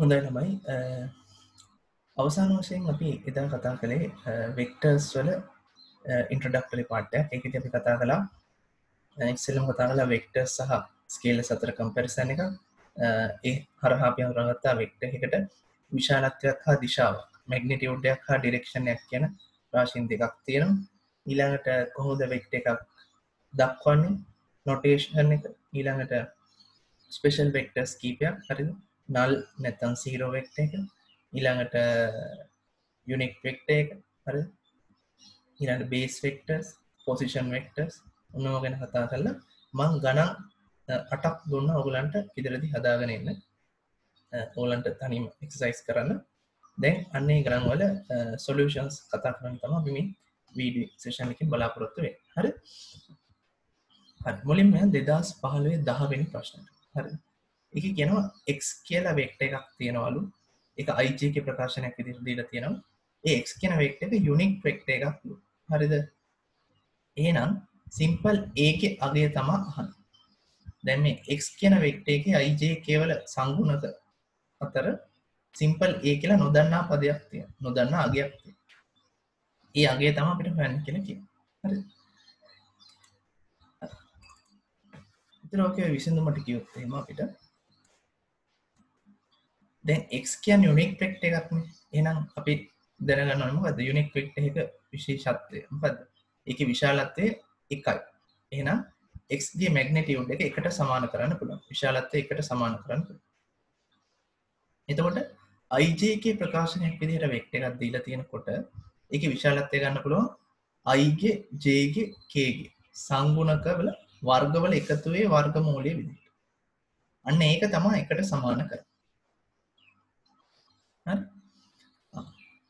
හොඳයි ළමයි අවසාන වශයෙන් අපි එදා කතා කළේ වෙක්ටර්ස් වල ඉන්ට්‍රඩක්ටරි පාට්ටයක් එකති අපි කතා කලා එක්සෙලම් කතා කලා වෙක්ටර් සහ ස්කේල සතර කම්පැරිසන එක. ඒ හරහාපිය හරගත්තා වෙක්ට එකට විශාලත්වයක් හා දිශාව මැග්නිටියෝඩ්ඩයක් හා ඩිරෙක්ෂණයක් කියන රාශීන් දෙකක් තියෙනවා. ඊළඟට කොහොද වෙක්ට එකක් දක්වන්නේ? නොටේෂන් එක. ඊළඟට ස්පේෂල් වෙක්ටර්ස් කීපයක් හරි නල් නැත්තන් සීරෝ වෙක්ට එක ඊළඟට යුනික් වෙක්ට එක හරි. ඊළඟට බේස් වෙක්ටර්ස් පොසිෂන් වෙක්ටර්ස් උන්නව ගැන කතා කරලා මං ගණන් අටක් දුන්න. ඔගුලන්ට ඉදිරදි හදාගෙන එන්න ඕලන්ට තනිම එක්සයිස් කරන්න. දැන් අන්නේ ගරන්වල සොලූෂන්ස් කතා කරන්න තම බිමි වීඩ සේෂණකින් බලාපොරොත්තුවේ හරි? මුලින්ම දෙදස් පහළුවේ දහවෙනි ප්‍රශ්නට. හරි. එක කියනවා එක් කියලා වෙක්ට එකක් තියෙනවලු. එක අයිජක ප්‍රකාශනයක් විදිර දීල තියෙනවා. ඒ එක් කියන වෙක්ට එක යුනික් ප්‍රෙක්ට එකක්. හරිද? ඒනම් සිම්පල් ඒක අගේ තමා අහන්. දැම එක් කියන වෙක්ට එක අයිජේ කේවල සංගුණක අතර සිම්පල් ඒ කියලා නොදන්නා පදයක් තිය නොදන්න අගයක් තිය ඒ අගේ තම අපිට පැන් කෙන කිය හරි ලෝකය විසිඳුමට කියොත්තේම අපිට දැන් එක් කියන් යුනික් පෙක්ට එකක්න එනම් අපි දැනගන්නම ද යුනික් පෙක්ට එක විශේෂත්වය. පද එක විශාලත්වය එකයි. එනම් එක්ගේ මැගනටියුඩ් එක එකට සමාන කරන්න පුළුවන්. විශාලත්වය එකට සමාන කරන්න එතකොට අයිජක ප්‍රකාශනයක් විදිහට වෙක්ට එකක් දීලා තියෙන කොට එක විශාලත්වය ගන්න පුළුවන් අයිගේ ජේගේ කේගේ සංගුණකවල වර්ගවල එකතුවේ වර්ග මූලය විදිට අන්න ඒක තමා එකට සමාන කර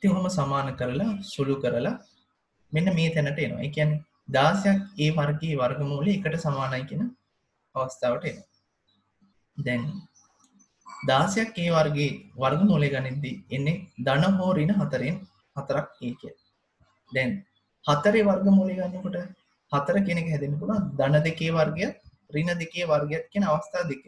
තිහොම සමාන කරලා සුළු කරලා මෙන්න මේ තැනට එනවා. එකැන් දාසයක් ඒ වර්ගේ වර්ගමූලය එකට සමානයි කියෙන අවස්ථාවට එන දැන් දාසයක් ඒ වර්ගේ වර්ග මූලය ගනිද්දී එන්නේ දන හෝ රින හතරෙන් හතරක් ඒක දැන් හතරේ වර්ග මූලය ගන්නකොට හතර කෙනෙක හැදෙන පුළා දන දෙකේ වර්ගය රින දෙකේ වර්ගයක් කියෙන අවස්ථා දෙක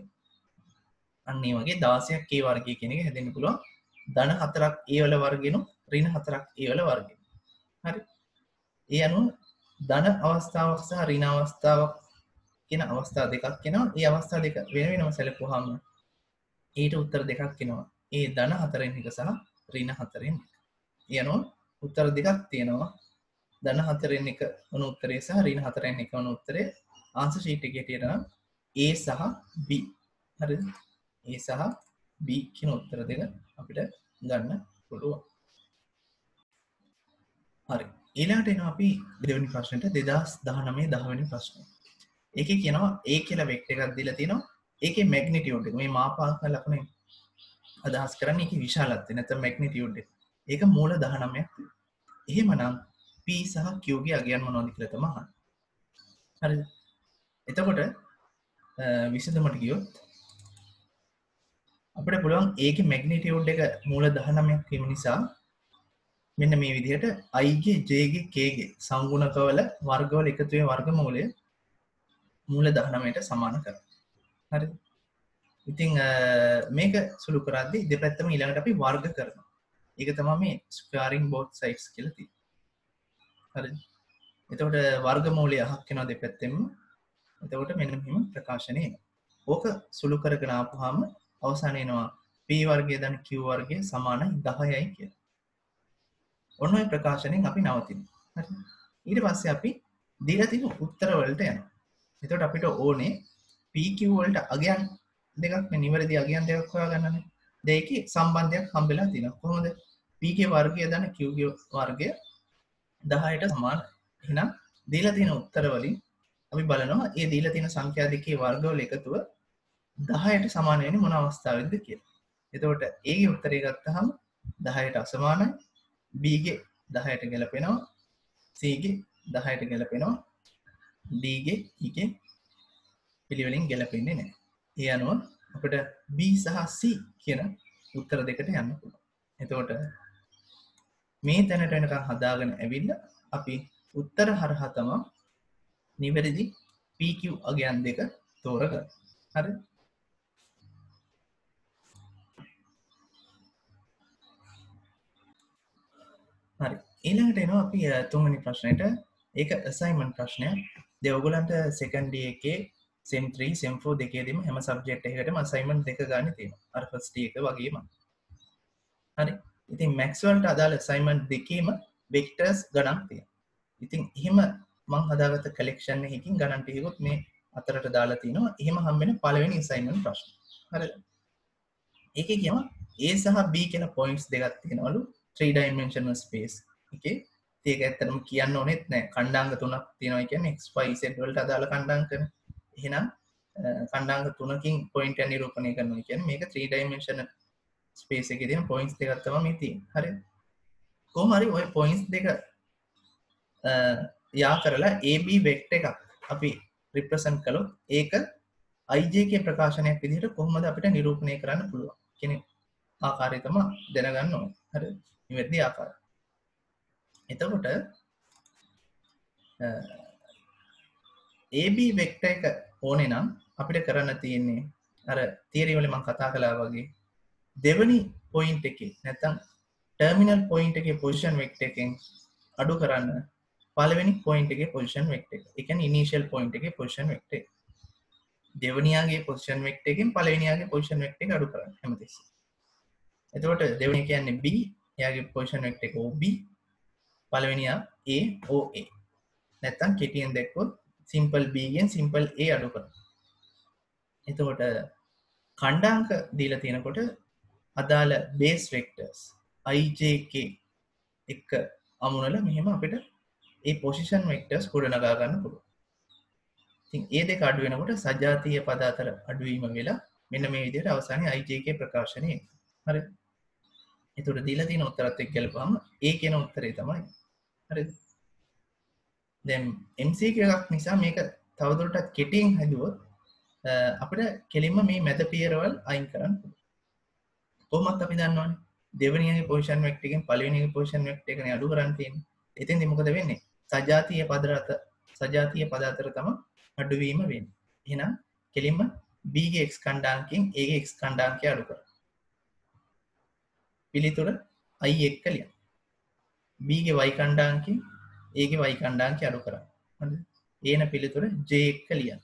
අන්නේ වගේ දාසයක් ඒ වර්ගය කෙනෙක හැදෙන පුළුවන්. දන හතරක් ඒවල වර්ගෙන රින හතරක් ඒවල වර්ගෙන. හරි? ඒ අනු දන අවස්ථාවක් සහ රින අවස්ථාවක් කියෙන අවස්ථා දෙකක් කෙනවා. ඒ අවස්ථා දෙක වෙන වෙනම සැලපුහම ඊට උත්තර දෙකක් කෙනවා. ඒ දන හතරෙන් එක සහ රින හතරෙන් යනු උත්තර දෙකක් තියෙනවා. දන හතරෙන් එක වන උත්තරේ සහ රින හතරෙන් එක වන උත්තරේ ආන්ස ශීට ගෙටියට ඒ සහ B. හරි ඒ සහ B කියන උත්තර දෙක අපිට ගන්න පුළුවන්. හරි. ඊලාට එන අපි දෙවනි ප්‍රශ්නයට දෙදස් දහනමේ දහවැනි ප්‍රශ්නය. ඒක කියනවා ඒ කියලා වෙක්ට එකක් දිල තිනවා ඒක මැග්නිටියෝඩ් මේ මාපාක ලක්නේ අදහස් කරන්න එක විශාලත්ත නැත මැග්නිටියෝඩ් ඒක මූල දහනමයක්. එහෙමනම් P සහ Qගේ අගයන්ම නොදි කරතම හන් හරි එතකොට විසඳමට ගියොත් අපට පුළුවන් ඒක මැග්නිටියෝඩ් එක මූල දහනමයක් වීම නිසා මෙන්න මේ විදිහට අයිගේ ජේගේ කේගේ සංගුණකවල වර්ගවල එකතුවේ වර්ග මූලය මූල දහනමයට සමාන කර හරි ඉතිං මේක සුළු කරදදි දෙපැත්තම ඉළඟට අපි වර්ග කරන ඒක තම මේ ස්පාරිං බෝඩ් සයිස් කියලති හරි එතවට වර්ග මූලය අහක් කෙනවා දෙපැත්තෙම එතකොට මෙන්න මෙම ප්‍රකාශනය ඕක සුළු කරගෙන ආපුහාම අවසානයනවා පී වර්ගේ දන කිව් වර්ගේ සමානයි දහයයි කිය ඔන්න ප්‍රකාශනයෙන් අපි නවතින ඊට පස්සේ අපි දීලතින උත්තරවලට යන එතට අපිට ඕනේ පීකිව්වලට අගයන් දෙකක් නිවැරදි අගයන් දෙයක් හොයා ගන්නන. දෙක සම්බන්ධයක් හම්බෙලා තින කොහොද පීගේ වර්ගය දන කිව්ග වර්ගය දහයට සමාන. එනම් දීලා තියෙන උත්තරවලින් අපි බලනවා. ඒ දීලා තියෙන සංඛ්‍යා දෙකේ වර්ගවල එකතුව දහයට සමානයනි මොන අවස්ථාවද කිය එතකොට ඒගේ උත්තරය ගත්තහම දහයට අසමානයි බීගේ දහයට ගැලපෙනවා සේගේ දහයට ගැලපෙනවා ඩීගේ ඒකෙන් පිළිවලින් ගැලපෙන්නේ නෑ ඒ අනුව අපට බී සහ සී කියන උත්තර දෙකට යන්න පුළුව එතකොට මේ තැනට එනක හදාගෙන ඇවිල්ල අපි උත්තර හරහතම නිවැරදි පීක අගයන් දෙක තෝරග හරි? ඊළඟට එනවා අපි තුන්වනි ප්‍රශ්නයට ඒක අසයින්මන් ප්‍රශ්නය දෙවගලන්ට සෙකන්ඩිය එකේ සෙම්ත්‍රී සෙම්ෆෝ දෙකේදීම හැම සබ්ජෙක්් එකටම අසයිමන් දෙක ගන්න තියෙන අර ෆස්ටිය එක වගේම. හරි? ඉතින් මැක්ස්වල්ට අදාළ සයිමන් දෙකීම වෙක්ටර්ස් ගණන් තිය ඉතින් එහෙම මං හදාගත කලෙක්ෂන් එකින් ගණන්ටයකුත් මේ අතරට දාලා තිනවා. එහෙම හම්බෙන පලවෙනි සයිමන් ප්‍රශ්න. හර? ඒක කියම ඒ සහ B කෙන පොයින්ස් දෙගත් තියෙනවලු. 3 ඩයිමෙන්ශනල් ස්පේස් එක. ඒක ඇත්තරම කියන්න ඕනෙත් නෑ. කණ්ඩාංග තුනක් තියෙනවා කියන එක්ස්පයිසෙට් වලට අදාළ කණ්ඩාං කරන. එහෙනම් කණ්ඩාංග තුනකින් පොයින්ට නිරූපණය කරනවා. කියන මේක 3 ඩයිමෙන්ශන ස්පේස් එක තියෙන පොයින්ස් දෙකත්තම මේ තියෙන හරි? කොහොමරි ඔය පොයින්ස් දෙක යා කරලා AB වෙක්ට එකක් අපි රිප්‍රසන්් කළොත් ඒක අයිජක ප්‍රකාශනයක් විදිහට කොහොමද අපිට නිරූපණය කරන්න පුළුවන්? කෙනෙ ආකාරයතම දැනගන්න ඕන. හර? නිවැරදි ආකාර එතකොට AB වෙක්ට එක ඕනේ නම් අපිට කරන්න තියෙන්නේ අර තීරවල මං කතා කලා වගේ දෙවනි පොයින්් එක නැතම් ටර්මිනල් පොයින්් එක පොසිෂන් වෙක්ට එකෙන් අඩු කරන්න පලවෙනි පොයින්් එක පොසිෂන් වෙක්ට එක. ඉනිශල් පොයින්් එක පොසිෂන් වෙක්ට දෙවනියාගේ පොසිෂන් වෙක්ට එකෙන් පලවෙනියාගේ පොසිෂන් වෙක්ට අඩු කරන්න. හැමතිස් එතකොට දෙවනි කියන්නේ B යාගේ පොසිෂන් වෙක්ට එක OB පලවෙනියා AOA නැත්තම් කෙටියෙන් දැක්කොත් සිම්පල් බීගෙන් සිම්පල් ඒ අඩු කර එතකොට කණ්ඩාංක දීල තියෙනකොට අදාළ බේස් වෙක්ටර්ස් IJK එක අමුණල මෙහෙම අපිට ඒ පොසිෂන් වෙක්ටර්ස් ගොඩනගා ගන්න පුළුව තින් ඒ දෙක අඩු වෙනකොට සජාතිය පදාතර අඩුවීම වෙලා මෙන්න මේ විදියට අවසානය IJK ප්‍රකාශනය හරි. එතුට දීලා තින උත්තරත් එක් කලපම ඒ කියන උත්තරේ තමයි හරි. දැම් MCක එකක් නිසා මේක තවදුරටත් කෙටියෙන් හැදුවොත් අපට කෙලින්ම මේ මැද පියරවල් අයින් කරන්න කොහමත් අපි දන්නවන. දෙවනිගේ පෝෂන් වෙක්ටකින් පලවෙනි පෝෂන් වෙක්ට එකන අඩු කරන්තින් ඉතින් දෙමකද වෙන්නේ? සජාතිය පදරත සජාතිය පදාතර තම අඩුවීම වෙන් එනම් කෙලින්ම බීගේ එක් කණ්ඩාංකින් ඒගේ එක් කණ්ඩාංකය අඩු කර පිළිතුර අයි එක් කලිය බීගේ වයි කණ්ඩාංකින් ඒගේ වයි කණ්ඩාංක අඩු කර ඒන පිළිතුර ජෙක්ක ලියන්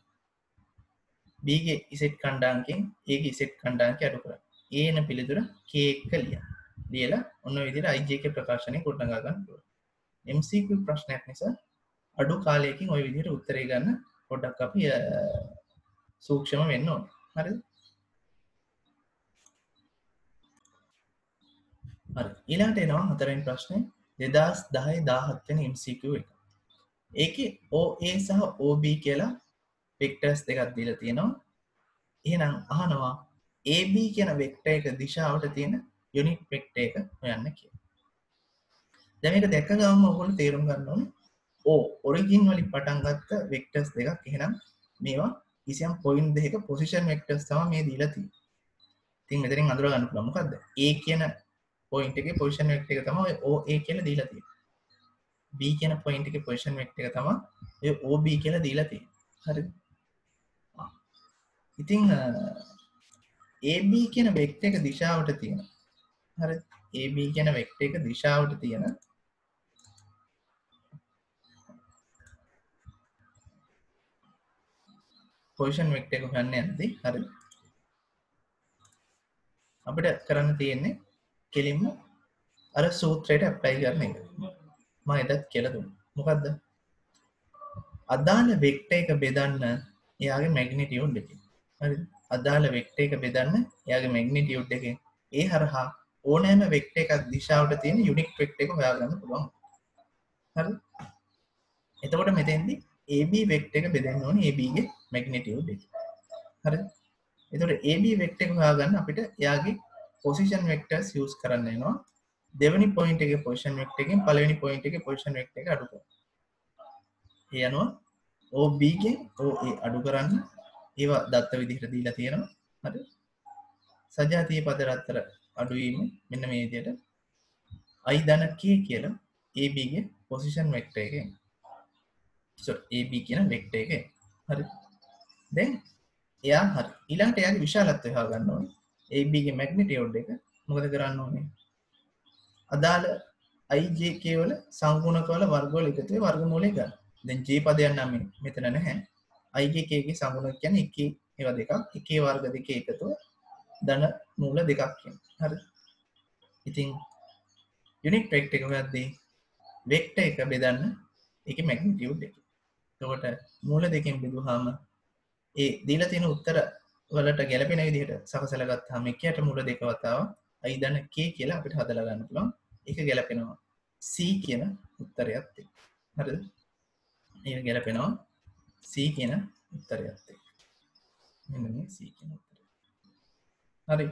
බීගේ ඉසෙට් කණ්ඩාංකෙන් ඒගේ ඉසෙට් කණ්ඩාංක අඩු කර ඒන පිළිතුර කේක්ක ලිය ලියලා ඔන්න විදිර අයිජක ප්‍රකාශනය කොට්නගගන්න MCQ ප්‍රශ්නයක් නිසා අඩු කාලයකින් ඔය විදිහට උත්තරේ ගන්න පොඩක් අපි සූක්ෂම වෙන්න ඕන. හරි හරි. ඊලාට එනවා හතරෙන් ප්‍රශ්නය දෙදස් දහයි දාහත්වෙන MCQ එක. ඒක OA සහ OB කියලා වෙක්ටර්ස් දෙකක් දීල තියෙනවා. එහෙනම් අහනවා AB කියන වෙක්ට එක දිශාවට තියෙන යුනික් වෙක්ට එක හොයන්න කිය දැමක දැක ගම ඔහොල තේරුම් ගන්නවන ඕ ඔරිගින් වලි පටන්ගත්ත වෙක්ටර්ස් දෙකක්. එහෙනම් මේවා කිසියම් පොයින් දෙක පොසිෂන් වෙක්ටර්ස් තම මේ දීලති තින් මෙතරින් අඳුර ගන්න ලමකක්ද ඒ කියන පොයින්ට එක පොෂන් වෙක්ට එක තම ඕ ඒ කියල දීලති B කියන පොයින්ට එක පොෂන් වෙක්ට එක තම OB කියල දීලති හරි. ඉතිං AB කියන වෙක්ට එක දිශාවට තියෙන. හරි. AB කියන වෙක්ට එක දිශාවට තියෙන. පොෂන් වෙක්ට එක හන්න ඇති හරි. අපිට කරන්න තියෙන්නේ කෙලින්ම අර සූත්‍රයට ඇප්ලයි කරන එක. ම එදත් කෙලතුන් මොකක්ද අදාළ වෙක්ට එක බෙදන්න එයාගේ මැග්නිටියුන්් එක අදාළ වෙක්ට එක බෙදන්න එයාගේ මැග්නිටියුඩ් එක ඒ හරහා ඕනෑම වෙක්ට එකක් දිශාවට තියෙන යුනික් වෙක්ට එක හොයාගන්න පුළුවන්. හරි? එතකොට මෙතෙන්දි AB වෙක්ට එක බෙදන්න ඕන ABගේ මැග්නිටියුඩ් එක හරි? එතට AB වෙක්ට එක හොයාගන්න අපිට එයාගේ පොසිෂන් වෙක්ටර්ස් යස් කරන්නවා දෙවනි පොයින්ට එක පොෂන් වෙක්ට එකින් පලවෙනි පොයින්ට එක පොෂන් වෙක්ට එක අඩුක යනවා ඕබගේ ඕ ඒ අඩු කරන්න. ඒවා දත්ත විදිහට දීලා තියෙනවා. හරි. සජාතිය පදරත්තර අඩුවීම මෙන්න මේ විදියට අයි දනකේ කියලා ඒබගේ පොසිෂන් වෙක්ට එක AB කියන වෙක්ට එක හරි. දැන් එයා හරි. ඊළඟට එයාගේ විශාලත්වය හා ගන්න ඕනේ. ඒබගේ මැග්නිටියෝඩ් එක මොකද කරන්න ඕනේ? අදාළ අයිජක වල සංගුණකවල වර්ගෝල එකතුවේ වර්ගමූලය ගන්න. දැන් ජී පදයන් නම් මෙතන නැහැ. අයිජකගේ සංගුණ කියන එක ඒවා දෙකක් එකේ වර්ග දෙක එකතුව දන මූල දෙකක් කිය හරි. ඉතින් යුනික් ටෙක්ට එක වැද්දී වෙක්ට එක බෙදන්න එක මැගනිටියුඩ් එක. තකොට මූල දෙකින් බිදුහාම ඒ දීල තියෙන උත්තර වලට ගැලපෙන විදිහට සකසලගත් හම එකයට මුල දෙකවතාව අයිදන්න කේ කියලා අපිට හදලගන්න පුළන් එක ගැලපෙනවා සී කියන උත්තරයක්ත්තේ හරි ඒ ගැලපෙනවා සී කියන උත්තරයක්ත්තේ සී කියන උත්තර හරි.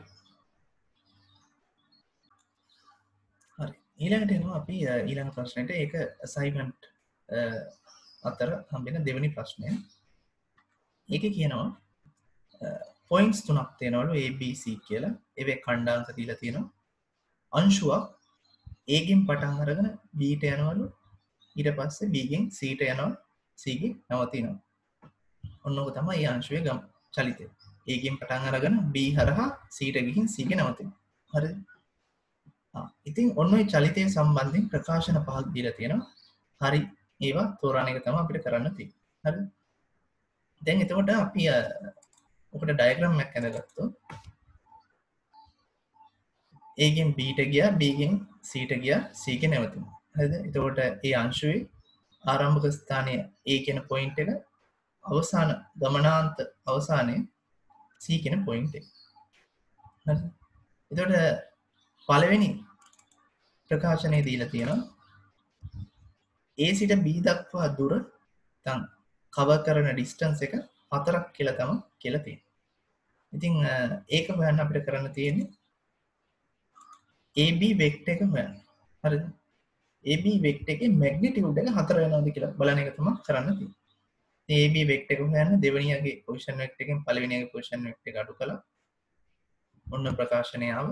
හරි. ඊළඟට එනවා අපි ඊළඟ ප්‍රශ්නයට ඒක සයිමන්ට් අතර හම්බෙන දෙවනි ප්‍රශ්නය. ඒක කියනවා පොයින්ස් තුනක් තියෙනවලු ABC කියලා. එවේ කණ්ඩාංක තිීල තියෙනවා. අංශුවක් ඒගෙන් පටන් අරගෙන බීට යනවලු. ඊට පස්සේ බීගෙන් සීට යනවා. සීගේ නවතිනවා. ඔන්නක තම ඒ අංශුවය ගම් චලිතය. ඒගෙන් පටන් අරගෙන බී හරහා සීට ගිහින් සීග නවතින හරි ඉතින් ඔන්න චලිතය සම්බන්ධින් ප්‍රකාශන පහක් දීල තියෙනවා. හරි ඒවා තෝරාණක තම අපිට කරන්න ති හරි දැන් එතකොට අපි ඔකට ඩයග්‍රම්මක් ඇඳගත්තු ඒගෙන් බීට ගිය බීගෙන් සීට ගිය සීක නැවතිම හද එතකොට ඒ අංශුවේ ආරම්භක ස්ථානය ඒ කෙන පොයින්ට එක අවසාන ගමනාන්ත අවසානය සී කෙන පොයින්ට එතොට පලවෙනි ප්‍රකාශනය දීල තියෙනවා. ඒ සිට බී දක්වා දුර තන් කව කරන ඩිස්ටන්ස එක හතරක් කියල තම කියලතිය ඉතිං ඒක හොයන්න අපිට කරන්න තියෙන්නේ. AB වෙක්ට එක හොයන්න හරි. AB වෙක්ට එක මැග්නිටියුඩ් එක හතර වෙනවාද කියලා බලන එක තම කරන්න තිය AB වෙක්ට එක හොයන්න දෙවනියගේ පොෂන් වෙක්ට එකෙන් පලවිනිගේ පොෂන් වෙක්ට එක අඩු කළ. ඔන්න ප්‍රකාශනයාව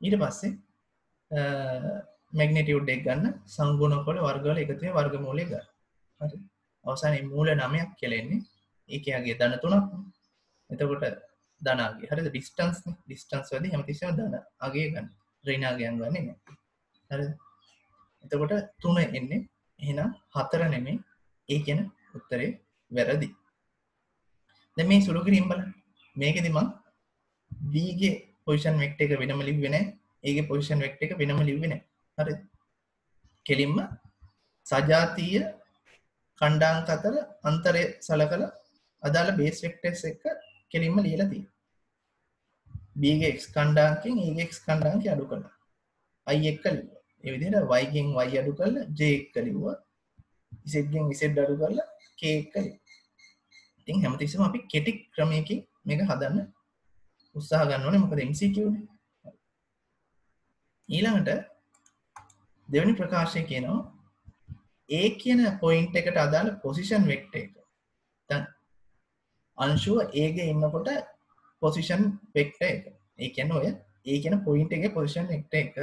ඊට පස්සේ මැගනටියුඩ් එක් ගන්න සංගුණ කොල වර්ගල එකතේ වර්ග මූලය ග අවසාන මූල නමයක් කෙලෙන්නේ ඒකයාගේ දන තුනක්. එතකොට දනාගේ හරි ඩිස්ටන්ස් ඩිස්ටන්ස් වද හැමතිසම දන අගේ ගන්න. රේනාගයන් ගන්න හර එතකොට තුන එන්නේ එහෙනම් හතර නෙමේ. ඒ කියන උත්තරේ වැරදි. ද මේ සුළු කිරීම් බල මේකෙදිම වීගේ පොයිෂන් වෙක්ට එක වෙනම ලිවෙන ඒගේ පොයිෂන් වෙක්ට එක වෙනම ලිවෙන හරි කෙලින්ම සජාතීය කණ්ඩාංක අතර අන්තරය සලකල අදාළ බේස් වෙක්ටස් එක කෙලින්ම ලියලදී බීගෙක් කණ්ඩාංකින් ඒගෙක් කණ්ඩාංක අඩු කළ අයි එක්ක එවිදිට වයිගෙන් වයි අඩු කරල ජෙක් කලිව්ව ඉසෙක්ගෙන් ඉසෙඩ් අඩු කරලා කේකල ඉතින් හැමතිසම අපි කෙටික් ක්‍රමයකින් මේක හදන්න උත්සාහ ගන්නවන. මොකද එම්සිකවන ඊළඟට දෙවනි ප්‍රකාශය කියනවා ඒ කියන පොයින්ට එකට අදාළ පොසිෂන් වෙක්ට එක. තන් අංශුව ඒගේ ඉන්නකොට පොසිෂන් වෙක්ට එක. ඒ කියන ඔය ඒ කියන පොයින්ට එක පොසිෂන් එක්ට එක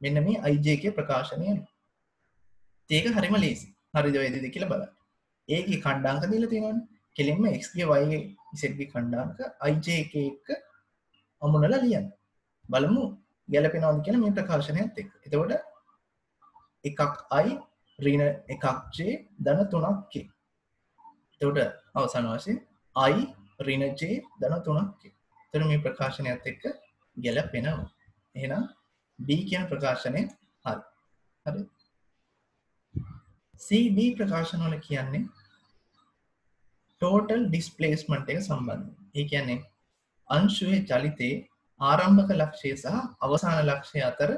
මෙන්න මේ අයිජක ප්‍රකාශනය ඒක හරිම ලේසි හරි දොයදද කියල බල ඒක කණ්ඩාංක දීල තියෙනවන්. කෙලින්ම එක්ගේ වයිගේ ඉසෙක්ගේ කණ්ඩාංක අයිජක එක අමුණල ලියන් බලමු ගැලපෙනවාද කියන මේ ප්‍රකාශනයත් එක් එතකොට එකක් අයි රීන එකක්ජේ දන තුනක්කේ තොට අවසන් වශයෙන් අයි රිනජේ දන තුනක් තර මේ ප්‍රකාශනයක්ත් එක්ක ගැලපෙනවා එහෙනම් B කියන ප්‍රකාශනය හරි. හරි? CB ප්‍රකාශන වල කියන්නේ ටෝටල් ඩිස්පලේස්මන්ට් එක සම්බන්ධ ඒ කියන්නේ අංශුවේ චලිතේ ආරම්භක ලක්ෂය සහ අවසාන ලක්ෂය අතර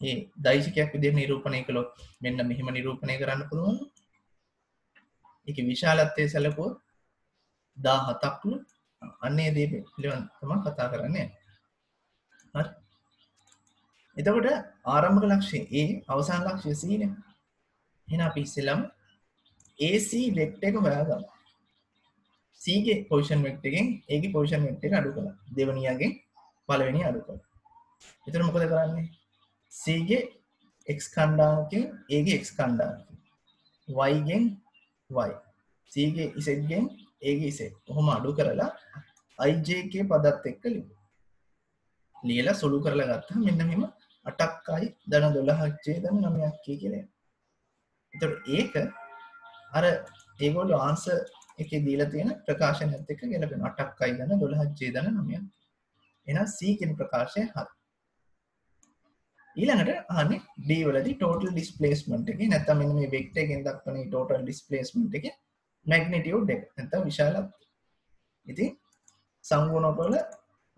ඒ දයිශකයක් විදිර නිරූපණය කළොත් මෙන්න මෙහෙම නිරූපණය කරන්න පුළුවන් එක විශාලත්වය සැලකුවත් 17ක්ලු අන්නේ දේ පිළිබඳ තමයි කතා කරන්නේ. හරි. එතකොට ආරම්භක ලක්ෂ්‍ය A අවසාන ලක්ෂ්‍ය C නේ. එහෙනම් අපි ඉස්සෙල්ලම AC වෙක්ටර් එක හොයාගමු. C ගේ පොසිෂන් වෙක්ටර් එකෙන් A ගේ පොසිෂන් වෙක්ටර් එක අඩු කළා. දෙවෙනියගෙන් පළවෙනි අඩු කළා. එතන මොකද කරන්නේ? C ගේ x කණ්ඩායමකින් A ගේ x කණ්ඩායමකින් y ගෙන් y C ගේ z ගෙන් ඒගේ ඉසේ ඔහොම අඩු කරලා අයිජේකේ පදත් එක්ක ලිබ ලියලා සොළු කරලා ගත්තා මෙන්න මෙම අටක්කයි දන දොළහක්ජේ දන නමයක් කිය කියල එතට ඒක අර ඒගොල්ඩ ආන්ස එක දීල තියෙන ප්‍රකාශන ඇත්තක ගෙලපෙන අටක්කයි දන දොළහක්ජේ දන නමය එන සීකෙන් ප්‍රකාශය හර. ඊළඟට අන ඩීවලදි ටෝටල් ඩිස්පලේස්මට එක නැතම මේ වෙක්ට ගෙන් දක්වන ටෝටල් ඩිස්පලේස්මට එක මැග්නටියෝ් එක ඇත විශාලත් ඉති සංගුණොකොල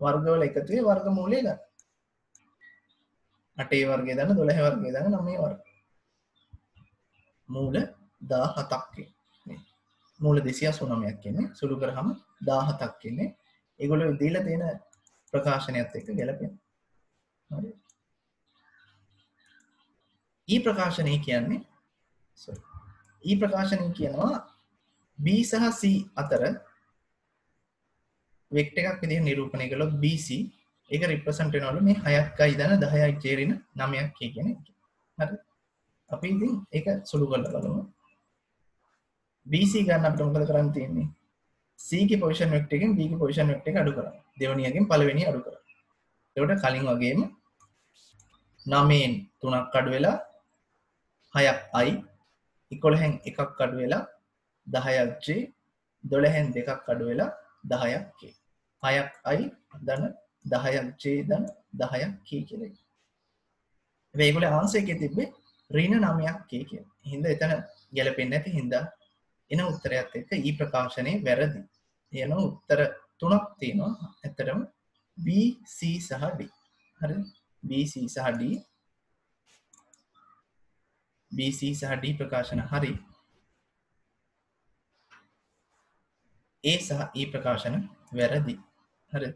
වර්ගවල එකතුවේ වර්ග මූලේ ගන්න. අටේ වර්ගේ දන්න දොළහ වර්ගේ දන්න නමේ වර්ග. මූල දා හතක්කේ මූල දෙසිය සුනමයක් කියන්නේ. සුළු කරහම දාහතක් කියන්නේ. ඒගොල දීල තියෙන ප්‍රකාශනයත් එක්ක ගැලපෙන. ඊ ප්‍රකාශනය කියන්නේ ඊ ප්‍රකාශනය කියනවා B සහ C අතර වෙක්ට එකක් විදිහ නිරූපණය කළොත් BC ඒක රිප්‍රසන්ට් වෙනවලු මේ 6ක්යි දන 10යි චේරින 9ක් කිය කියන එක. හරි. අපි ඉතින් ඒක සුළු කරලා බලමු. BC ගන්න අපිට මොකද කරන්න තියෙන්නේ? C ගේ පොසිෂන් වෙක්ටර් එකෙන් B ගේ පොසිෂන් වෙක්ටර් එක අඩු කරන්න. දෙවෙනියගෙන් පළවෙනි අඩු කරන්න. ඒකට කලින් වගේම 9න් 3ක් අඩු වෙලා 6ක් i 11න් එකක් අඩු වෙලා 10ක් j 12න් දෙකක් අඩු වෙලා 10ක් k. 6ක් i ධන දහයක් ජේ දන දහයක් කී කියල. වේගුල ආන්සේක තිබේ රීන නමයක් කී කිය හින්ද එතන ගැලපෙන් ඇති හින්දා එන උත්තරයක් එක්ක e ඊ ප්‍රකාශනය වැරදි. යන උත්තර තුනක් තියෙනවා. ඇතරම BC සහ D. හරි BC සහ D. BC සහ D ප්‍රකාශන හරි ඒ සහ ඒ ප්‍රකාශන වැරදි. හරි.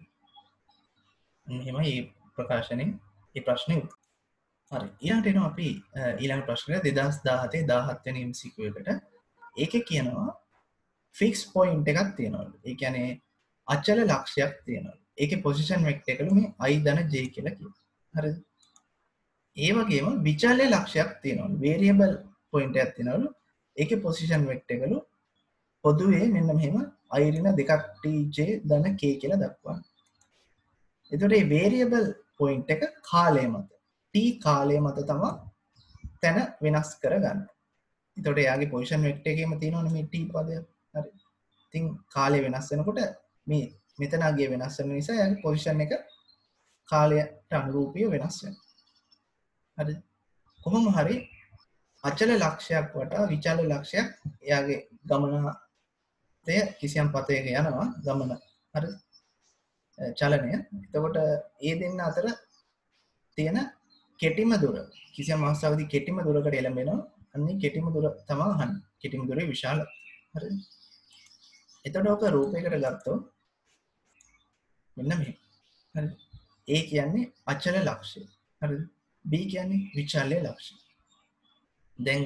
එහෙම ඒ ප්‍රකාශනය ඒ ප්‍රශ්නය හරි. ඊට එනවා අපි ඊළඟ ප්‍රශ්නය දෙදස් දාහතේ දාහත්වන ඉම්සිකුවකට ඒක කියනවා ෆික්ස් පොයින්් එකක් තියෙනවල් ඒ ඇනේ අච්චල ලක්ෂයක් තියෙනවා. ඒක පොසිෂන් වෙක්ට එකළු මේ අයි දන ජය කියලා කිය හරි. ඒ වගේම විචාලය ලක්ෂයක් තියෙනවල් වේරියබල් පොයින්ට ඇත්තිනවලු ඒක පොසිෂන් වෙක්ට එකළු පොදුවේ මෙන්න මෙහෙම අයිරින දෙකක් ටීජේ දන කේ කියලා දක්වා එතොට වේරියබල් පොයින්් එක කාලය මත. ටී කාලය මත තමා තැන වෙනස් කරගන්න. තොට යාගේ පොෂන් වෙක්ට එකම තියනවන මේ ටී පදය. හරි. තින් කාලය වෙනස් වෙනකොට මේ මෙතනගේ වෙනස් වෙන නිසා ය පොෂන් එක කාලයට අනුරූපය වෙනස් වෙන හරි. කොහොම හරි අච්චල ලක්ෂයක් වටා විචාල ලක්ෂයක් එයාගේ ගමනතය කිසියම් පතයක යනවා ගමන. හරි? චලනය. එතකොට ඒ දෙන්න අතර තියෙන කෙටිම දුර. කිසි මාස්ථාවදි කෙටිම දුරකට එළඹෙනවා. අන්නේ කෙටිම දුර තමා හන් කෙටිම දුරේ විශාල. හරි? එතට ඕක රූපයකට ගත්තෝ මෙන්න මේ හරි? ඒ කියන්නේ අච්චල ලක්ෂය. හරි? බී කියන්නේ විචාලය ලක්ෂ දැන්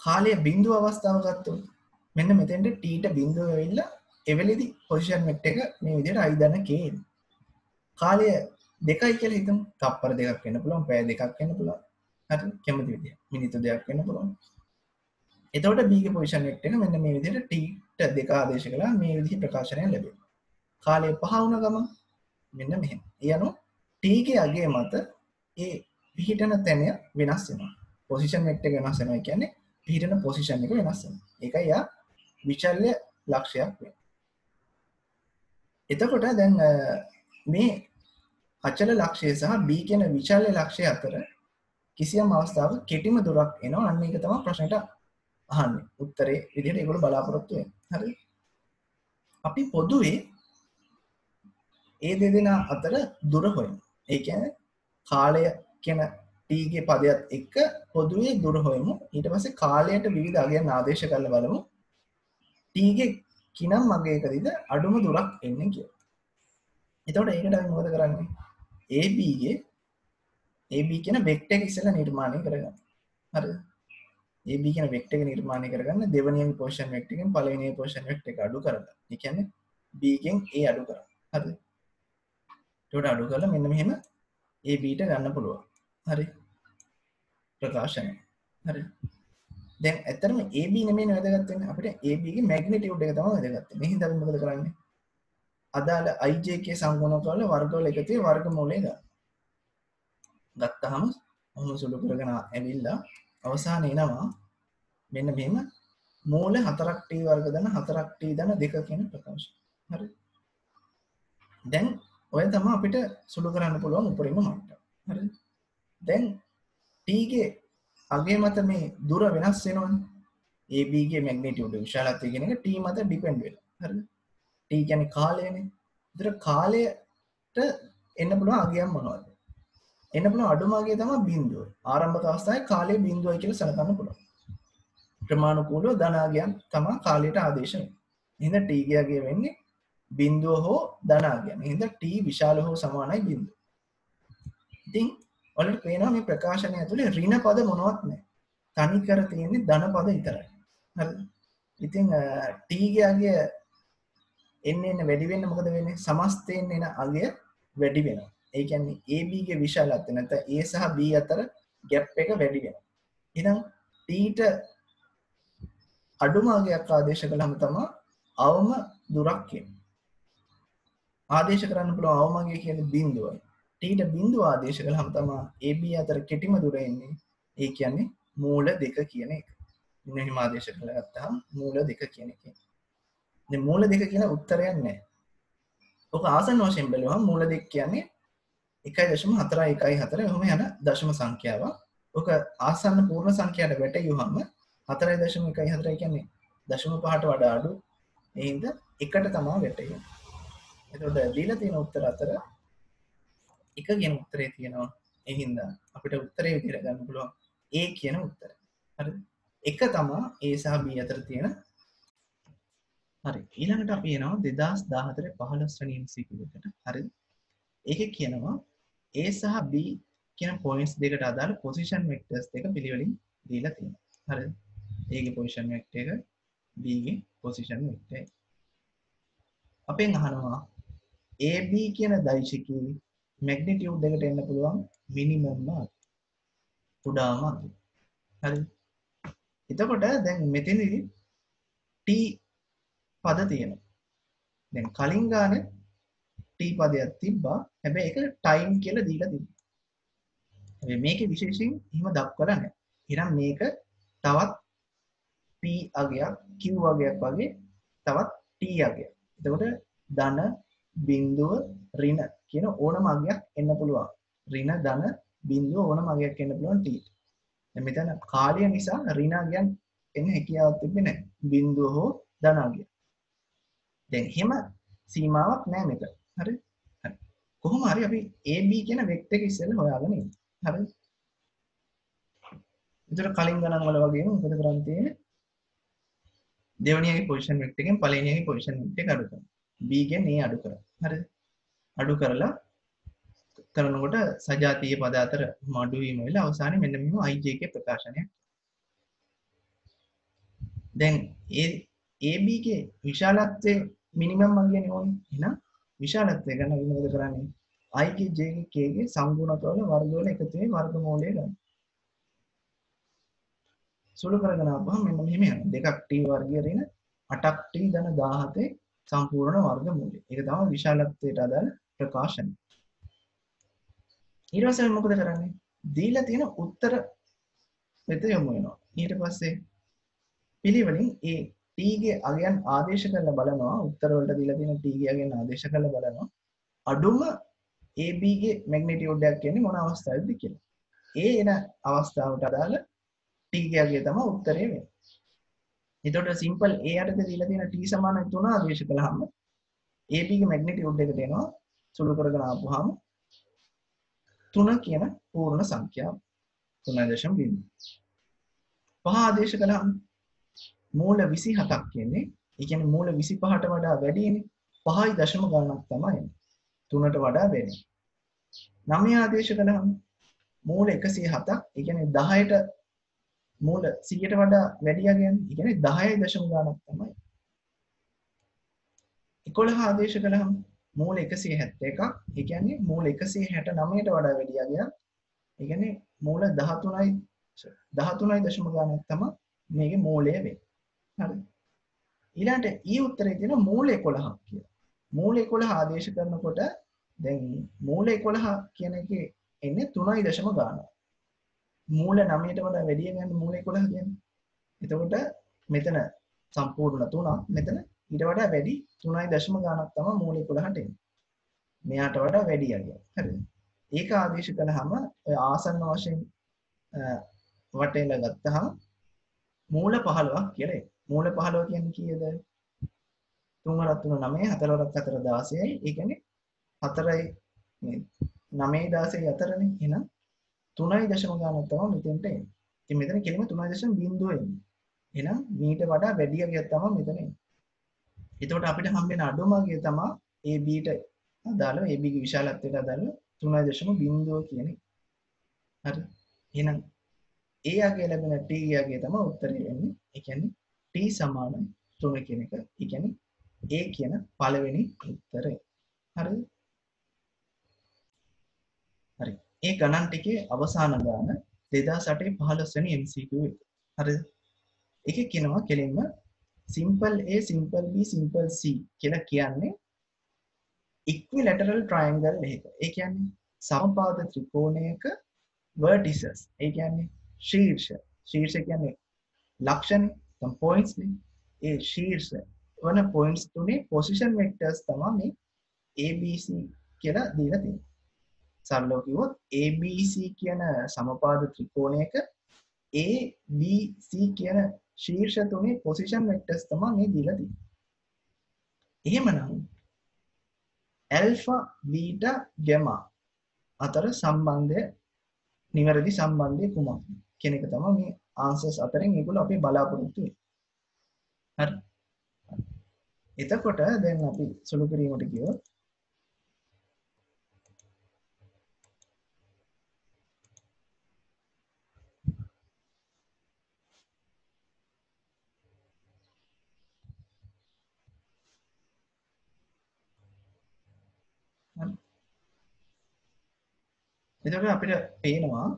කාලය බින්දු අවස්ථාව ගත්තෝ මෙන්න මෙතැන්ට ටීට බින්දුව වෙල්ලා එවලදි පොසිෂන් මෙට් එක මේ විදියට අයිදන කේන්. කාලය දෙකයි කියල හිතම්. තප්පර දෙකක් වෙන පුළුවන් පෑ දෙකක් වෙන පුළුවන්. හරි කැමති විදිය මිනිත්තු දෙයක් වෙන පුළුවන්. එතවට බීග පොෂන් එක්ට එක මෙන්න මේ විදියට ටීට දෙක ආදේශ කලා මේ විදිහි ප්‍රකාශනය ලැබේ කාලය පහවුන ගමන් මෙන්න මෙහෙම. යනු ටීගේ අගේ මත ඒ පිහිටන තැනය වෙනස් වෙන පොසිෂන් මෙට්ට වෙනස් වෙනවා කියන්නේ පිහිටන පොසිෂන් එක වෙනස් වෙන එක යා විචල්ය ලක්ෂයක් වේ එතකොට දැන් මේ අචල ලක්ෂය සහ බී කියන විචල්ය ලක්ෂය අතර කිසියම් අවස්ථාව කෙටිම දුරක් එනවා අන්න එක තම ප්‍රශ්නයට අහන්න. උත්තරේ විදිහට ඒගොල්ලෝ බලාපොරොත්තු වෙන්නේ. හරි? අපි පොදුවේ ඒ දෙදෙනා අතර දුර හොයන ඒ කියන්නේ කාලය කියන ටීගේ පදයක් එක්ක පොදුවේ දුර හොයමු. ඊට පස්සේ කාලයට විවිධ අගයන් ආදේශ කරලා බලමු. ටීගේ කිනම් මගේකදීද අඩුම දුරක් එන්න කිය එතවට ඒකට මොද කරන්නේ? ඒබගේ ඒබ කියන වෙක්ට ඉස්සල නිර්මාණය කරගන්න. හර ඒබ කියන වෙක්ට එක නිර්මාණය කරගන්න දෙවනිය පෝෂන් වෙක්ටකෙන් පලනේ පෝෂන් වෙක්ට එක අඩු කරග එකන්න බීගෙන් ඒ අඩු කර හර ටොට අඩු කරලා මෙන්න මෙහෙම ඒ බීට ගන්න පුළුවන්. හරි? ප්‍රකාශනය. හරි? දැන් ඇතරම AB නෙමේ වැදගත්වෙන අපට ඒබගේ මැග්නටිව් එක තම වැදගත්ත මෙහි දමකද කරන්න? අදාළ අයිජක සංගුණ කල වර්ගවල එකතේ වර්ග මූලේද ගත්තහම ඔහොම සුළු කරගෙන ඇවිල්ලා අවසාන එනවා මෙන්න මෙම මූල හතරක් ටී වර්ග දන හතරක් ටී දන දෙක කියන ප්‍රකාශ. හරි. දැන් ඔය තම අපිට සුළු කරන්න පුළුවන් උපරිම මට්ට හරි. දැන් ටීගේ අගේ මත මේ දුර වෙනස් වෙනවන්. ඒබගේ මැගනටියුඩ විශාලත්ය කෙනෙක ටී මත ඩිපෙන්ඩ් වෙලා. හරි ටී ගැන කාලයනේ. දර කාලයට එන්න පුළුවන් අගයම් මොනවද? එන්න පුළුවන් අඩුමගේ තම බින්දුව ආරම්භ අවස්ථාවේ කාලය බින්දුවයි කියලා සලකන්න පුළුවන්. ප්‍රමාණුකූලව ධනාගයන් තමා කාලයට ආදේශය හිද ටීගයාගේ වෙන්නේ බින්දුව හෝ ධනාගයන් හිද ටී විශාල හෝ සමානයි බින්දු ඉතින් ඔලට පේනවා මේ ප්‍රකාශනය ඇතුළේ රින පද මොනවත් නෑ තනි කර තියෙන්නේ ධන පද ඉතරයි ඉතිං ටීගයාගේ එන්න එන්න වැඩිවෙන්න මොකද වෙන්නේ? සමස්තයෙන් එන අගය වැඩි වෙන ඒකන්නේ ඒබගේ විශාලත්ත නැත ඒ සහ බී අතර ගැප් එක වැඩි වෙන එනම් ටීට අඩුමාගයක් ආදේශ කළහම තමා අවම දුරක් කිය ආදේශ කරන්න පුළුව අවමගේ කියන බින්දුවයි ටීට බින්දු ආදේශ කළ හම තමා AB අතර කෙටිම දුරෙන්නේ ඒ කියන්නේ මූල දෙක කියන එක. මෙහිම ආදේශ කළ ගත්තා මූල දෙක කියන එක. මූල දෙක කියන උත්තරයක් නෑ ඕක ආසන් වශයෙන් බැලුවම මූල දෙක් කියන්නේ එකයි දශම හතර එකයි හතර හොම යන දශම සංඛ්‍යාව ඕක ආසන්න පූර්ණ සංඛ්‍යයට වැට යුහම හතරයි දශම එකයි හතර කියන්නේ දශම පහට වඩා අඩු. එහින්ද එකට තමා වැටය එතට දීල තියෙන උත්තර අතර එක ගෙන උත්තරේ තියෙනවා එහින්ද අපිට උත්තරේ විදිර ගන්න පුළුවන්. ඒ කියන උත්තර. හරි එක තමා ඒ සහ බී අතර තියෙන හරි. ඊළඟට අපි එනවා දෙදස් දාහතර පහලස්්‍රනීම් සිකුලකට හරි ඒක කියනවා ඒ සහ බී කියන පොයින්ස් දෙකට අදාළ පොසිෂන් වෙක්ටර්ස් දෙක පිළිවලින් දීලා තියෙන හරි ඒගේ පොසිෂන් වෙක්ට එක බීගේ පොසිෂන් වෙක්ට අපෙන් අහනවා AB කියන දෛශිකී මැග්නිටියව් දෙකට එන්න පුළුවන් මිනිමම්ම කුඩාම හරි. එතකොට දැන් මෙතනදී T පද තියෙනවා. දැන් කලින් ගාන T පදයක් තිබ්බා. හැබැයි ඒක ටයිම් කියලා දීලා තිබ්බා. හැබැයි මේකේ විශේෂයෙන් එහෙම දක්වලා නැහැ. එහෙනම් මේක තවත් P අගයක් Q අගයක් වගේ තවත් T අගයක්. එතකොට ධන බින්දුව ඍණ. කියන ඕනම අගයක් එන්න පුළුවන්. ඍණ ධන බින්දුව ඕනම අගයක් එන්න පුළුවන් T දැන් මෙතන කාලය නිසා ඍණ අගයන් එන්න හැකියාවක් තිබෙන්නේ නැහැ. බින්දුව හෝ ධන අගයක් දැන් එහෙම සීමාවක් නෑ මෙතන හරි? හරි. කොහොම හරි අපි AB කියන වෙක්ටර් එක ඉස්සෙල්ලා හොයාගෙන ඉන්න. හරි? එතකොට කලින් ගණන් වල වගේම මොකද කරන්න තියෙන්නේ දෙවනියගේ පොසිෂන් වෙක්ටර් එකෙන් පළවෙනියගේ පොසිෂන් වෙක්ටර් එක අඩු කරනවා. B ගෙන් A අඩු කරනවා. හරිද අඩු කරලා කරනකොට සජාතීය පද අතර මඩුවීම වෙලා අවසානයේ මෙන්න මෙහෙම ij එකේ ප්‍රකාශනයක්. දැන් ඒ AB ගේ විශාලත්වය මිනිමම් වගේනේ ඕනේ එහෙනම් විශාලත්වය ගන්න මොකද කරන්නේ? I ගේ j ගේ k ගේ සංගුණකවල වර්ගවල එකතුවේ වර්ගමූලය ගන්න. සුළු කරගෙන ආපුවම මෙන්න මෙහෙම යනවා. දෙකක් t වර්ගය ඍණ 8ක් t ධන 17 සම්පූර්ණ වර්ගමූලය. ඒක තමයි විශාලත්වයට අදාළ ප්‍රකාශනය ඊට පස්සේ මොකද කරන්නේ? දීලා තියෙන උත්තර වෙත යොමු වෙනවා. ඊට පස්සේ පිළිවෙලින් ඒ t ගේ අගයන් ආදේශ කරලා බලනවා. උත්තර වලට දීලා තියෙන t ගේ අගයන් ආදේශ කරලා බලනවා. අඩුම AB ගේ මැග්නිටියුඩ් එකක් කියන්නේ මොන අවස්ථාවේද කියලා. ඒ එන අවස්ථාවට අදාළ t ගේ අගය තමයි උත්තරේ වෙන්නේ. එතකොට සිම්පල් A යටතේ දීලා තියෙන t සමාන 3 ආදේශ කළාම AB ගේ මැග්නිටියුඩ් එකට එනවා. සුළු කරගෙන ආපුවාම 3 කියන පූර්ණ සංඛ්‍යාව 3.0 පහ ආදේශ කළාම මූල 27ක් කියන්නේ ඒ කියන්නේ මූල 25ට වඩා වැඩිනේ 5යි දශම ගණනක් තමයි. 3ට වඩා වැඩි. 9 ආදේශ කළාම මූල 107ක් ඒ කියන්නේ 10ට මූල 100ට වඩා වැඩි යන්නේ ඒ කියන්නේ 10යි දශම ගණනක් තමයි. 11 ආදේශ කළාම මූල 171ක් ඒ කියන්නේ මූල 169ට වඩා වැඩි යන්නේ ඒ කියන්නේ මූල 13යි 13යි දශම ගණනක් තමයි මේකේ මූලය වෙන්නේ හරි ඊළඟට ඊ උත්තරේ තියෙන මූල 11ක් කියලා. මූල 11 ආදේශ කරනකොට දැන් මූල 11 කියන එකේ එන්නේ 3 දශම ගාන. මූල 9ට වඩා වැඩි ගන්න මූල 11 කියන්නේ. එතකොට මෙතන සම්පූර්ණ 3 මෙතන ඊට වඩා වැඩි 3 දශම ගානක් තමයි මූල 11ට එන්නේ. මෙයාට වඩා වැඩි යන්නේ. හරිද? ඒක ආදේශ කළාම ඔය ආසන්න වශයෙන් වටේල ගත්තහම මූල 15ක් කියලා මූල 15 කියන්නේ කීයද? 3 වරක් 3 9 4 වරක් 4 16යි. ඒ කියන්නේ 4යි මේ 9 16 අතරනේ. එහෙනම් 3යි දශම ගානක් තමයි මෙතෙන්ට එන්නේ. ඉතින් මෙතන කෙලිම 3.0 එන්නේ. එහෙනම් මීට වඩා වැඩි ගියක් තමයි මෙතන එන්නේ. එතකොට අපිට හම්බෙන අඩුම ගිය තමයි AB ට අදාළව AB ගේ විශාලත්වයට අදාළව 3.0 කියන එක. හරි. එහෙනම් ඒ යගේ ලැබෙන t යගේ තමයි උත්තරේ වෙන්නේ. ඒ කියන්නේ t සමාන 3 කියන එක. ඒ කියන්නේ A කියන පළවෙනි උත්තරය. හරිද? හරි. ඒ ගණන් ටිකේ අවසාන ගාන 2008 15 වෙනි MCQ එක. හරිද? ඒකේ කියනවා කෙලින්ම simple A simple B simple C කියලා කියන්නේ equilateral triangle එකක. ඒ කියන්නේ සමපාද ත්‍රිකෝණයක vertices. ඒ කියන්නේ ශීර්ෂ. ශීර්ෂ කියන්නේ ලක්ෂණ some points නේ. ඒ ශීර්ෂ වන points තුනේ position vectors තමයි මේ ABC කියලා දීලා තියෙන්නේ. සරලව කිව්වොත් ABC කියන සමපාද ත්‍රිකෝණයක ABC කියන ශීර්ෂ තුනේ position vectors තමයි මේ දීලා තියෙන්නේ. එහෙමනම් ඇල්ෆා බීටා ගැමා අතර සම්බන්ධය නිවැරදි සම්බන්ධය කුමක්ද කියන එක තමයි මේ ආන්සර්ස් අතරින් ඒගොල්ලෝ අපි බලාපොරොත්තු වෙන්නේ. හරි. එතකොට දැන් අපි සුළු කිරීමට ගියොත් එතකොට අපිට පේනවා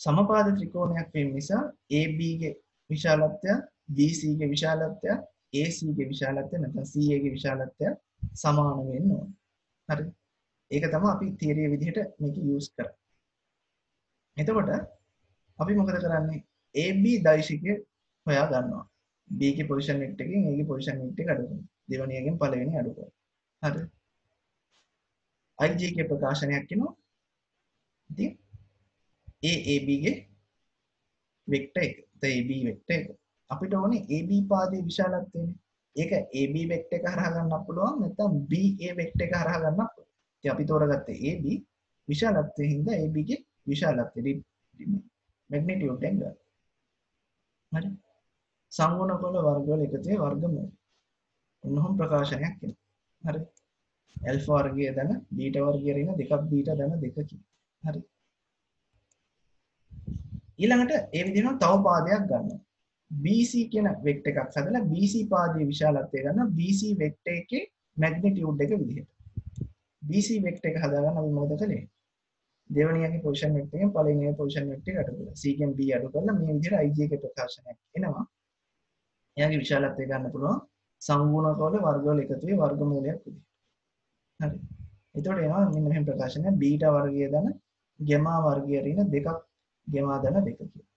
සමපාද ත්‍රිකෝණයක් වීම නිසා AB ගේ විශාලත්වය BC ගේ විශාලත්වය AC ගේ විශාලත්වය නැත්නම් CA ගේ විශාලත්වය සමාන වෙන්න ඕන. හරි. ඒක තමයි අපි තියරිය විදිහට මේක යූස් කරන්නේ. එතකොට අපි මොකද කරන්නේ? AB දෛශිකය හොයා ගන්නවා. B ගේ පොසිෂන් වෙක්ටර් එකෙන් A ගේ පොසිෂන් වෙක්ටර් එක අඩු කරනවා. දෙවෙනි එකෙන් පළවෙනි අඩු කරනවා. හරි. ij ගේ ප්‍රකාශනයක් වෙනවා. ඉතින් AAB ගේ වෙක්ටර් එක. AB වෙක්ටර් එක. අපිට ඕනේ AB පාදයේ විශාලත්වයනේ. ඒක AB වෙක්ටර් එක හරහා ගන්නත් පුළුවන් නැත්නම් BA වෙක්ටර් එක හරහා ගන්නත් පුළුවන්. ඉතින් අපි තෝරගත්තේ AB විශාලත්වයේ හින්දා AB ගේ විශාලත්වය මැග්නිටියුඩ් එක ගන්න. හරි. සංගුණකවල වර්ගවල එකතුවේ වර්ගමූල. ඔන්නෝම ප්‍රකාශනයක් එනවා. හරි. ඇල්ෆා වර්ගය දන බීටා වර්ගය රින දෙකක් බීටා දන දෙක කියන. හරි. ඊළඟට ඒ විදිහම තව පාදයක් ගන්නවා. BC කියන වෙක්ටර් එකක් හදලා BC පාදයේ විශාලත්වය ගන්න BC වෙක්ටර් එකේ මැග්නිටියුඩ් එක විදිහට. BC වෙක්ටර් එක හදාගන්න අපි මොකද කළේ? දෙවනියගේ පොසිෂන් වෙක්ටර් එකෙන් පළවෙනියගේ පොසිෂන් වෙක්ටර් එක අඩු කරලා C එකෙන් B අඩු කරලා මේ විදිහට ij එකේ ප්‍රකාශනයක් එනවා. එයාගේ විශාලත්වය ගන්න පුළුවන් සංගුණකවල වර්ගවල එකතුවේ වර්ගමූලයක් විදිහට. හරි. එතකොට එනවා මෙන්න මෙහෙම ප්‍රකාශනයක් බීටා වර්ගය දන ගැමා වර්ගය රින දෙකක් ගැමා දන දෙක කියලා.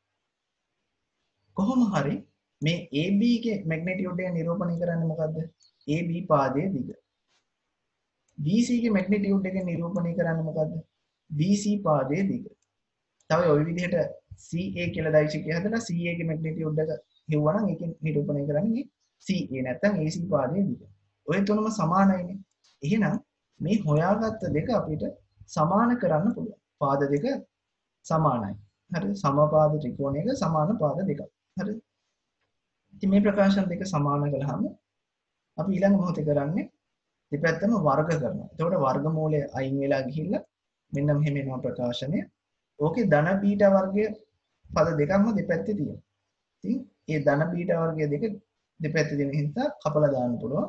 කොහොම හරි මේ AB ගේ මැග්නටියුඩ් එක නිරූපණය කරන්නේ මොකද්ද? AB පාදයේ දිග. BC ගේ මැග්නටියුඩ් එක නිරූපණය කරන්නේ මොකද්ද? BC පාදයේ දිග. තව ওই විදිහට CA කියලා දෛශිකය හදලා CA ගේ මැග්නටියුඩ් එක හෙව්වනම් ඒකෙන් නිරූපණය කරන්නේ CA නැත්නම් AC පාදයේ දිග. ඔය තුනම සමානයිනේ. එහෙනම් මේ හොයාගත්ත දෙක අපිට සමාන කරන්න පුළුවන්. පාද දෙක සමානයි. හරි සමපාද ත්‍රිකෝණයක සමාන පාද දෙකක්. හරි. ඉතින් මේ ප්‍රකාශන දෙක සමාන කළාම අපි ඊළඟ මොහොතේ කරන්නේ දෙපැත්තම වර්ග කරනවා. එතකොට වර්ගමූලය අයින් වෙලා ගිහිල්ලා මෙන්න මෙහෙම එනවා ප්‍රකාශනය. ඕකේ ධන බීටා වර්ගය පද දෙකක්ම දෙපැත්තේ තියෙනවා. ඉතින් ඒ ධන බීටා වර්ගය දෙක දෙපැත්තේ තියෙන හින්දා කපලා දාන්න පුළුවන්.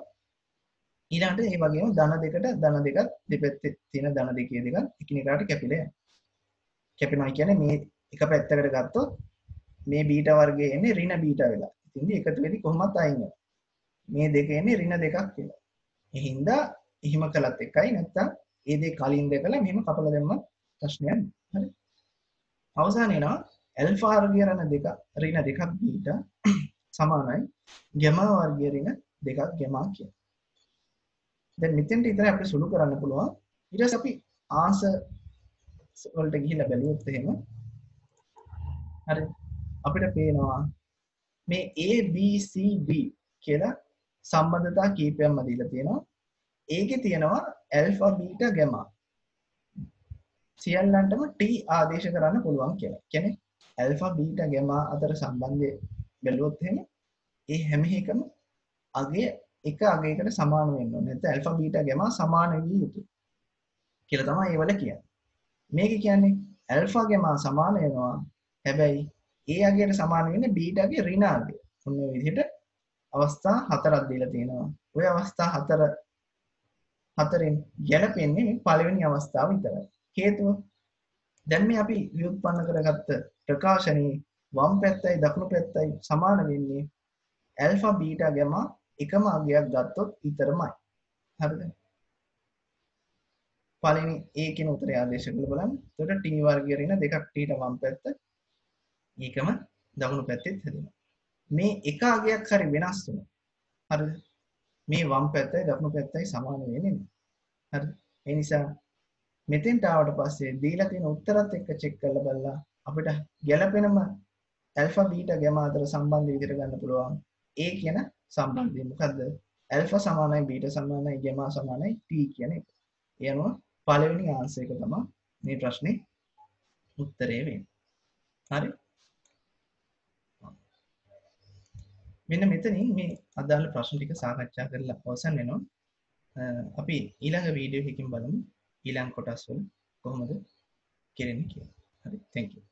ඊළඟට ඒ වගේම ධන දෙකට ධන දෙකක් දෙපැත්තේ තියෙන ධන දෙකේ දෙකක් එකිනෙකාට කැපිලා යනවා. කැපෙනවා කියන්නේ මේ එක පැත්තකට ගත්තොත් මේ බීටා වර්ගය එන්නේ ඍණ බීටා වෙලා. ඉතින් එකතු වෙදි කොහොමත් අයින් වෙනවා. මේ දෙක එන්නේ ඍණ දෙකක් කියලා. ඒ හින්දා එහෙම කළත් එකයි නැත්තම් ඒ දෙක කලින් දෙකලා මෙහෙම කපලා දැම්ම ප්‍රශ්නයක් නෑ. හරි. අවසානයේ නා ඇල්ෆා වර්ගයේ ඍණ දෙක ඍණ දෙකක් බීටා සමානයි ගැමා වර්ගයේ ඍණ දෙකක් ගැමා කියලා. දැන් මෙතෙන්ට විතරයි අපිට සුළු කරන්න පුළුවන්. ඊට පස්සේ අපි ආන්සර් වලට ගිහිල්ලා බැලුවොත් එහෙම හරි අපිට පේනවා මේ ABCD කියලා සම්බන්ධතා කීපයක්ම දීලා තියෙනවා. ඒකේ තියෙනවා ඇල්ෆා බීටා ගැමා. සියල්ලන්ටම T ආදේශ කරන්න පුළුවන් කියලා. කියන්නේ ඇල්ෆා බීටා ගැමා අතර සම්බන්ධය බැලුවොත් එහෙම ඒ හැම එකම අගය එක අගයකට සමාන වෙන්න ඕනේ. නැත්නම් ඇල්ෆා බීටා ගැමා සමාන විය යුතුයි. කියලා තමයි ඒවල කියන්නේ. මේක කියන්නේ ඇල්ෆා ගැමා සමාන වෙනවා. හැබැයි ඒ අගයට සමාන වෙන්නේ බීටාගේ ඍණ අගය. ඔන්න ඔය විදිහට අවස්ථා හතරක් දීලා තියෙනවා. ওই අවස්ථා හතර හතරෙන් ගැලපෙන්නේ මේ පළවෙනි අවස්ථාව විතරයි. හේතුව දැන් මේ අපි ව්‍යුත්පන්න කරගත්ත ප්‍රකාශනයේ වම් පැත්තයි දකුණු පැත්තයි සමාන වෙන්නේ ඇල්ෆා බීටා ගැමා එකම අගයක් ගත්තොත් විතරමයි. හරිද? පළවෙනි A කියන උත්තරය ආදේශ කරලා බලන්න. එතකොට T වර්ගයේ ඍණ දෙකක් T ට වම් පැත්ත ඒකම දකුණු පැත්තෙත් හැදෙනවා. මේ එක අගයක් හරි වෙනස් වුණා. හරිද? මේ වම් පැත්තයි දකුණු පැත්තයි සමාන වෙන්නේ නැහැ. හරිද? ඒ නිසා මෙතෙන්ට ආවට පස්සේ දීලා තියෙන උත්තරත් එක්ක චෙක් කරලා බලලා අපිට ගැළපෙනම ඇල්ෆා බීටා ගැමා අතර සම්බන්ධ විදිහට ගන්න පුළුවන්. A කියන සම්බන්ධය මොකද්ද? ඇල්ෆා සමානයි බීටා සමානයි ගැමා සමානයි T කියන එක. ඒ අනුව පළවෙනි ආන්සර් එක තමයි මේ ප්‍රශ්නේ උත්තරේ වෙන්නේ. හරි? මෙන්න මෙතනින් මේ අදාළ ප්‍රශ්න ටික සාකච්ඡා කරලා අවසන් වෙනවා. අපි ඊළඟ වීඩියෝ එකකින් බලමු ඊළඟ කොටස් වල කොහොමද කෙරෙන්නේ කියලා. හරි thank you